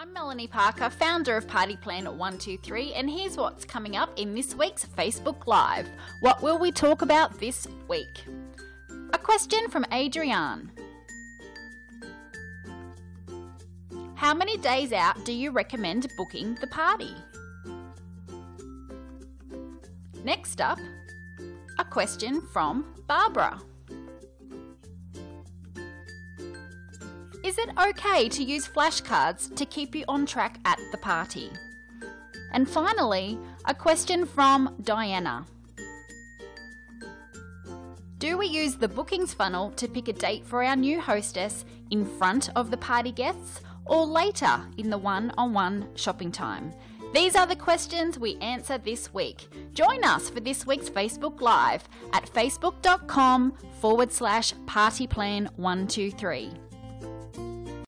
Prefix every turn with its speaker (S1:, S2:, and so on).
S1: I'm Melanie Parker, founder of Party Plan 123, and here's what's coming up in this week's Facebook Live. What will we talk about this week? A question from Adriane. How many days out do you recommend booking the party? Next up, a question from Barbara. Is it okay to use flashcards to keep you on track at the party? And finally, a question from Diana. Do we use the bookings funnel to pick a date for our new hostess in front of the party guests or later in the one on one shopping time? These are the questions we answer this week. Join us for this week's Facebook Live at facebook.com forward slash partyplan123 thank you